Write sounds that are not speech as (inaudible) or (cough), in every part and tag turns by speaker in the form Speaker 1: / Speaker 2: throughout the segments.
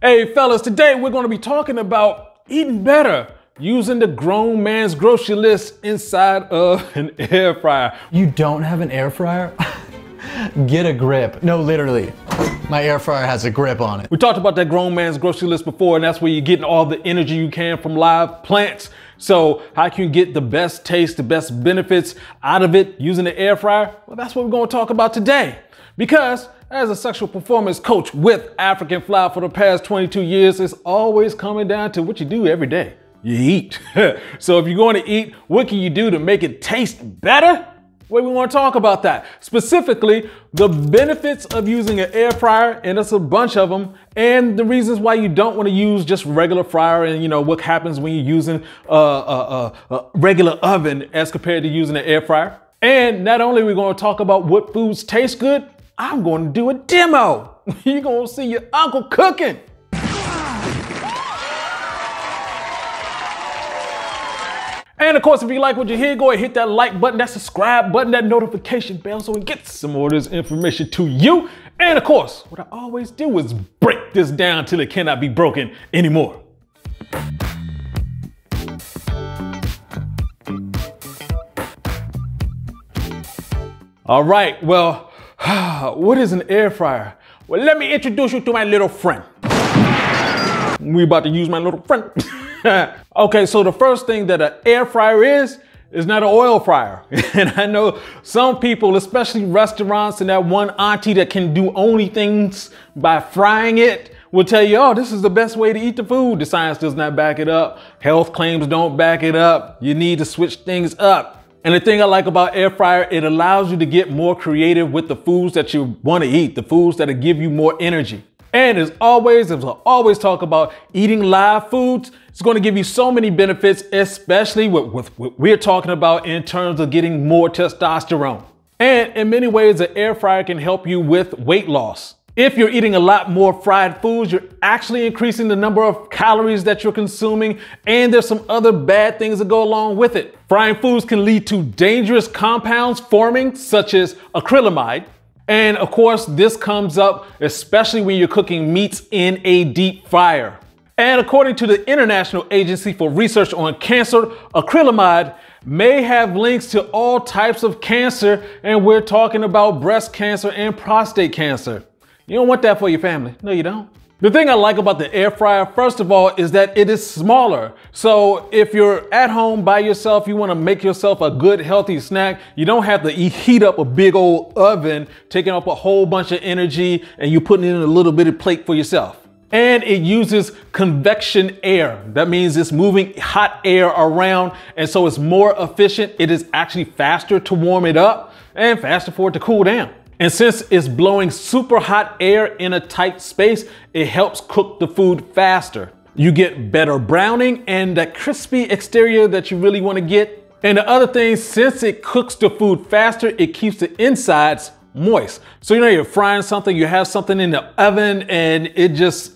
Speaker 1: Hey fellas, today we're gonna be talking about eating better using the grown man's grocery list inside of (laughs) an air fryer.
Speaker 2: You don't have an air fryer? (laughs) Get a grip. No, literally. My air fryer has a grip on it.
Speaker 1: We talked about that grown man's grocery list before, and that's where you're getting all the energy you can from live plants. So how can you get the best taste, the best benefits out of it using the air fryer? Well, that's what we're gonna talk about today. Because as a sexual performance coach with African Fly for the past 22 years, it's always coming down to what you do every day. You eat. (laughs) so if you're going to eat, what can you do to make it taste better? Well, we want to talk about that. Specifically, the benefits of using an air fryer, and it's a bunch of them, and the reasons why you don't want to use just regular fryer, and you know what happens when you're using a, a, a, a regular oven as compared to using an air fryer. And not only are we going to talk about what foods taste good, I'm going to do a demo. (laughs) You're to see your uncle cooking. And of course, if you like what you hear, go ahead hit that like button, that subscribe button, that notification bell so we get some more of this information to you. And of course, what I always do is break this down till it cannot be broken anymore. All right, well, (sighs) what is an air fryer? Well, let me introduce you to my little friend. We about to use my little friend. (laughs) okay, so the first thing that an air fryer is, is not an oil fryer. (laughs) and I know some people, especially restaurants and that one auntie that can do only things by frying it, will tell you, oh, this is the best way to eat the food. The science does not back it up. Health claims don't back it up. You need to switch things up. And the thing I like about air fryer, it allows you to get more creative with the foods that you want to eat, the foods that'll give you more energy. And as always, as I always talk about eating live foods, it's going to give you so many benefits, especially with, with what we're talking about in terms of getting more testosterone. And in many ways, the air fryer can help you with weight loss. If you're eating a lot more fried foods, you're actually increasing the number of calories that you're consuming, and there's some other bad things that go along with it. Frying foods can lead to dangerous compounds forming, such as acrylamide. And of course, this comes up especially when you're cooking meats in a deep fryer. And according to the International Agency for Research on Cancer, acrylamide may have links to all types of cancer, and we're talking about breast cancer and prostate cancer. You don't want that for your family. No, you don't. The thing I like about the air fryer, first of all, is that it is smaller. So if you're at home by yourself, you wanna make yourself a good, healthy snack, you don't have to heat up a big old oven, taking up a whole bunch of energy, and you're putting it in a little bitty plate for yourself. And it uses convection air. That means it's moving hot air around, and so it's more efficient. It is actually faster to warm it up and faster for it to cool down. And since it's blowing super hot air in a tight space, it helps cook the food faster. You get better browning and that crispy exterior that you really wanna get. And the other thing, since it cooks the food faster, it keeps the insides moist. So you know you're frying something, you have something in the oven and it just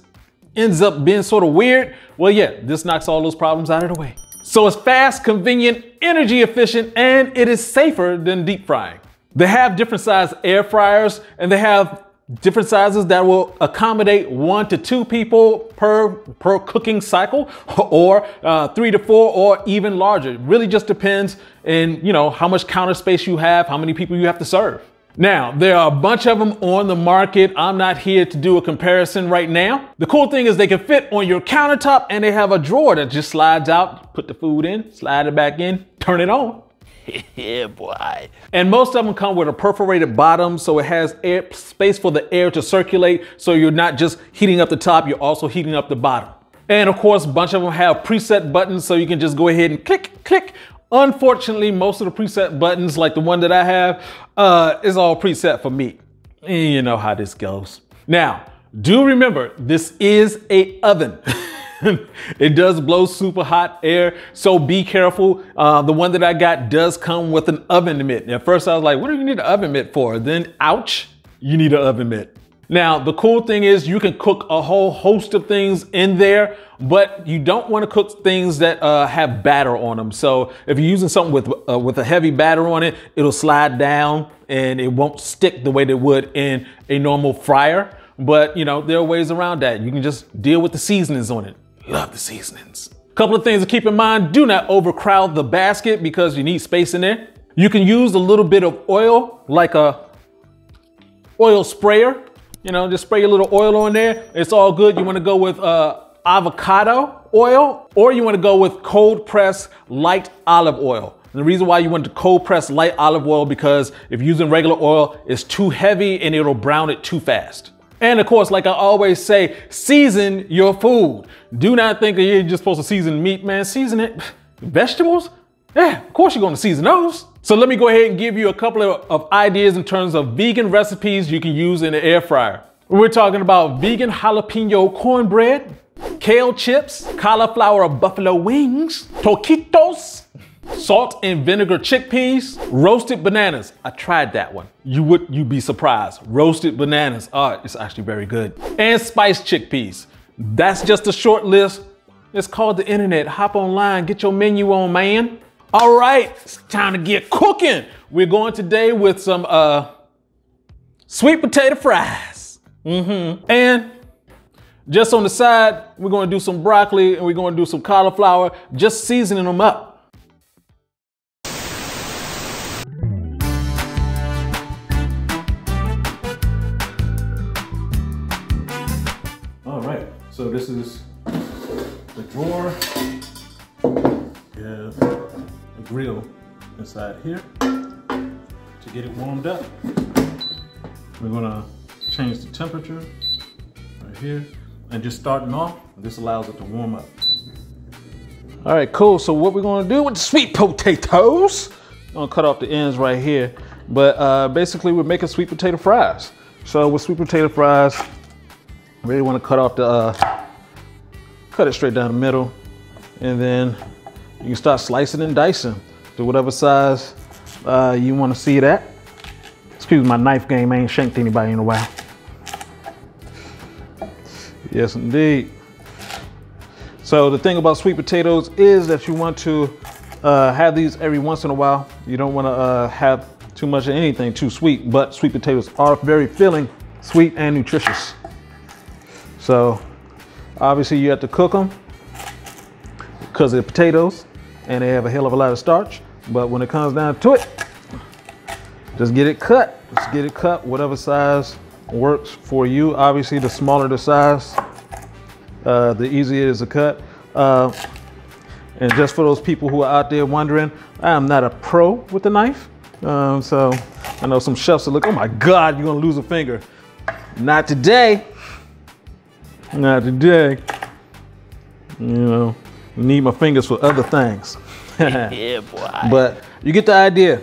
Speaker 1: ends up being sort of weird. Well, yeah, this knocks all those problems out of the way. So it's fast, convenient, energy efficient, and it is safer than deep frying. They have different size air fryers and they have different sizes that will accommodate one to two people per, per cooking cycle (laughs) or uh, three to four or even larger. It really just depends in, you know, how much counter space you have, how many people you have to serve. Now, there are a bunch of them on the market. I'm not here to do a comparison right now. The cool thing is they can fit on your countertop and they have a drawer that just slides out, put the food in, slide it back in, turn it on. (laughs)
Speaker 3: yeah, boy.
Speaker 1: And most of them come with a perforated bottom, so it has air, space for the air to circulate. So you're not just heating up the top, you're also heating up the bottom. And of course, a bunch of them have preset buttons, so you can just go ahead and click, click. Unfortunately, most of the preset buttons, like the one that I have, uh, is all preset for me. And you know how this goes. Now, do remember, this is a oven. (laughs) (laughs) it does blow super hot air, so be careful. Uh, the one that I got does come with an oven mitt. At first I was like, what do you need an oven mitt for? Then, ouch, you need an oven mitt. Now, the cool thing is you can cook a whole host of things in there, but you don't want to cook things that uh, have batter on them. So if you're using something with, uh, with a heavy batter on it, it'll slide down and it won't stick the way that would in a normal fryer. but you know, there are ways around that. You can just deal with the seasonings on it. Love the seasonings. Couple of things to keep in mind. Do not overcrowd the basket because you need space in there. You can use a little bit of oil, like a oil sprayer. You know, just spray a little oil on there. It's all good. You want to go with uh, avocado oil, or you want to go with cold press light olive oil. And the reason why you want to cold press light olive oil because if using regular oil, it's too heavy and it'll brown it too fast. And of course, like I always say, season your food. Do not think that you're just supposed to season meat, man. Season it. (sighs) Vegetables? Yeah, of course you're gonna season those. So let me go ahead and give you a couple of, of ideas in terms of vegan recipes you can use in the air fryer. We're talking about vegan jalapeno cornbread, kale chips, cauliflower buffalo wings, taquitos, salt and vinegar chickpeas, roasted bananas. I tried that one. You would you'd be surprised. Roasted bananas. Oh, it's actually very good. And spiced chickpeas. That's just a short list. It's called the internet. Hop online, get your menu on, man. All right, it's time to get cooking. We're going today with some uh, sweet potato fries. Mm-hmm. And just on the side, we're gonna do some broccoli and we're gonna do some cauliflower, just seasoning them up. So this is the drawer. We have a grill inside here to get it warmed up. We're gonna change the temperature right here. And just starting off, this allows it to warm up. All right, cool. So what we're gonna do with the sweet potatoes, I'm gonna cut off the ends right here. But uh, basically we're making sweet potato fries. So with sweet potato fries, really wanna cut off the, uh, cut it straight down the middle. And then you can start slicing and dicing to whatever size uh, you wanna see that. Excuse my knife game, I ain't shanked anybody in a while. Yes, indeed. So the thing about sweet potatoes is that you want to uh, have these every once in a while. You don't want to uh, have too much of anything too sweet, but sweet potatoes are very filling, sweet and nutritious. So obviously you have to cook them because they're potatoes and they have a hell of a lot of starch. But when it comes down to it, just get it cut. Just get it cut, whatever size works for you. Obviously, the smaller the size, uh, the easier it is to cut. Uh, and just for those people who are out there wondering, I am not a pro with the knife. Um, so I know some chefs are like, oh my God, you're gonna lose a finger. Not today. Not today. You know, need my fingers for other things. (laughs)
Speaker 3: yeah, boy.
Speaker 1: But you get the idea.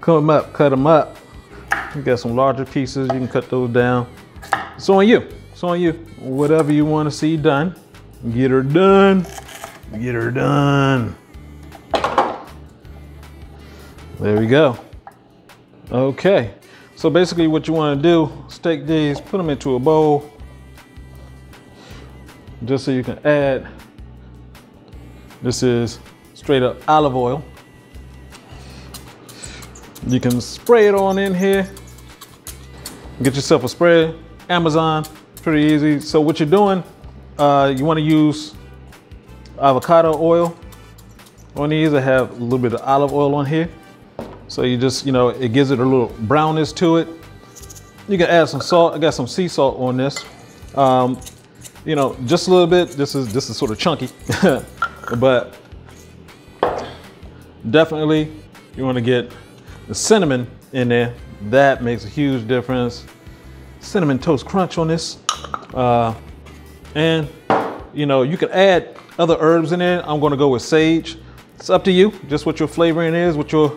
Speaker 1: Cut them up, cut them up. You got some larger pieces, you can cut those down. It's on you, it's on you. Whatever you wanna see done, get her done, get her done. There we go. Okay, so basically what you wanna do is take these, put them into a bowl, just so you can add, this is straight up olive oil. You can spray it on in here. Get yourself a spray, Amazon, pretty easy. So what you're doing, uh, you wanna use avocado oil on these. I have a little bit of olive oil on here. So you just, you know, it gives it a little brownness to it. You can add some salt. I got some sea salt on this. Um, you know, just a little bit. This is this is sort of chunky, (laughs) but definitely you want to get the cinnamon in there. That makes a huge difference. Cinnamon toast crunch on this, uh, and you know you can add other herbs in there. I'm going to go with sage. It's up to you, just what your flavoring is, what your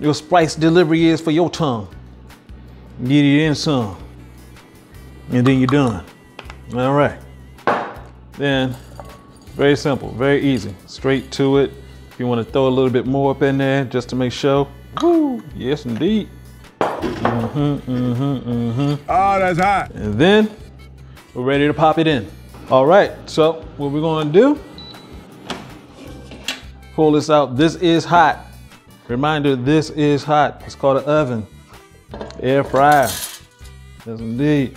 Speaker 1: your spice delivery is for your tongue. Get it in some, and then you're done. All right. Then, very simple, very easy. Straight to it. If you want to throw a little bit more up in there just to make sure. Woo, yes indeed. Mm-hmm, mm-hmm, mm-hmm.
Speaker 4: Oh, that's hot.
Speaker 1: And then we're ready to pop it in. All right, so what we're gonna do, pull this out. This is hot. Reminder, this is hot. It's called an oven, air fryer. Yes, indeed.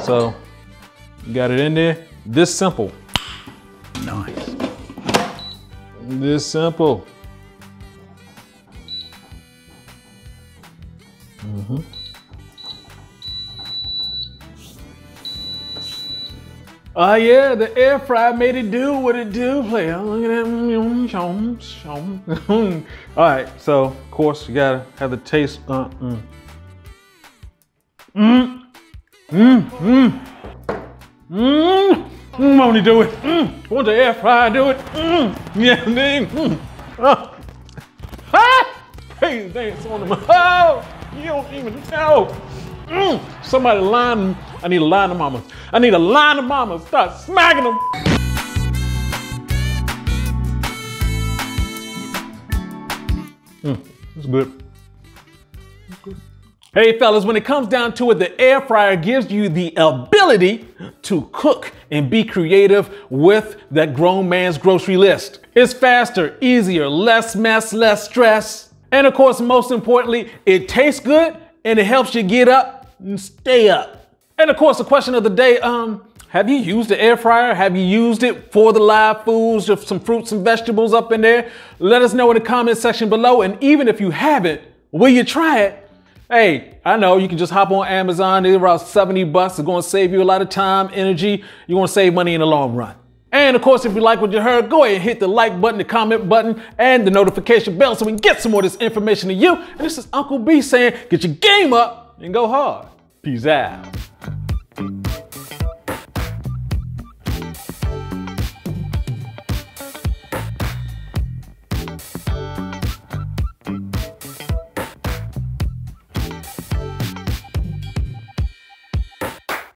Speaker 1: So, you got it in there. This simple.
Speaker 2: Nice.
Speaker 1: This simple. Oh yeah, the air fryer made it do what it do. Play. Look at that. (laughs) (laughs) Mm. All right, so of course you gotta have the taste. Uh, mm. Mm. Mm. Mm. Mm. Mm. Want to do it? Mm. Want the air fryer do it? Mm. Yeah, (laughs) name. Mm. Oh. Ah! Praise dance on them. Oh, you don't even know. Mm. Somebody line. I need a line of mamas. I need a line of mamas. Start smacking them. Mm, that's good. Hey fellas, when it comes down to it, the air fryer gives you the ability to cook and be creative with that grown man's grocery list. It's faster, easier, less mess, less stress. And of course, most importantly, it tastes good and it helps you get up and stay up. And of course, the question of the day, um, have you used the air fryer? Have you used it for the live foods, some fruits and vegetables up in there? Let us know in the comment section below. And even if you haven't, will you try it? Hey, I know you can just hop on Amazon. They're around 70 bucks. It's going to save you a lot of time, energy. You're to save money in the long run. And of course, if you like what you heard, go ahead and hit the like button, the comment button, and the notification bell so we can get some more of this information to you. And this is Uncle B saying, get your game up and go hard. Peace out.